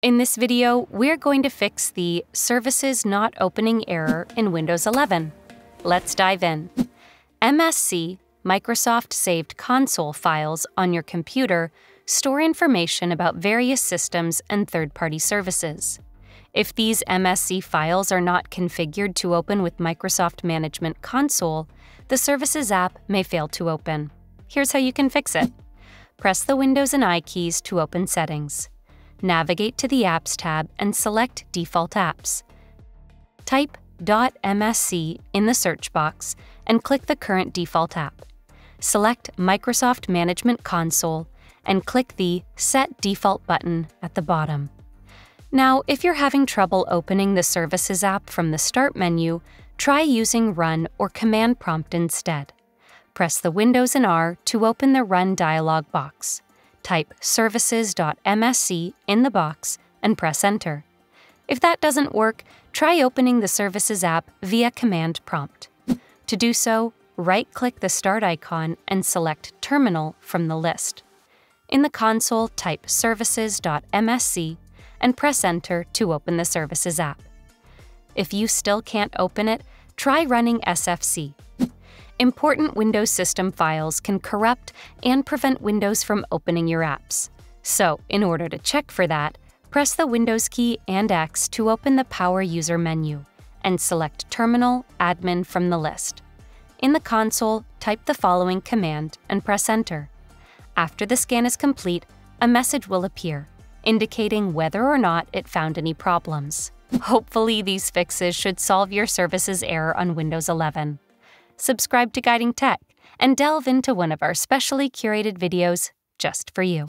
In this video, we're going to fix the Services Not Opening error in Windows 11. Let's dive in. MSC, Microsoft saved console files on your computer, store information about various systems and third party services. If these MSC files are not configured to open with Microsoft Management Console, the Services app may fail to open. Here's how you can fix it. Press the Windows and I keys to open Settings. Navigate to the Apps tab and select Default Apps. Type .msc in the search box and click the current default app. Select Microsoft Management Console and click the Set Default button at the bottom. Now, if you're having trouble opening the Services app from the Start menu, try using Run or Command Prompt instead. Press the Windows and R to open the Run dialog box. Type services.msc in the box and press Enter. If that doesn't work, try opening the Services app via Command Prompt. To do so, right click the Start icon and select Terminal from the list. In the console, type services.msc and press Enter to open the Services app. If you still can't open it, try running SFC. Important Windows system files can corrupt and prevent Windows from opening your apps. So, in order to check for that, press the Windows key and X to open the Power User menu, and select Terminal Admin from the list. In the console, type the following command and press Enter. After the scan is complete, a message will appear indicating whether or not it found any problems. Hopefully, these fixes should solve your services error on Windows 11. Subscribe to Guiding Tech and delve into one of our specially curated videos just for you.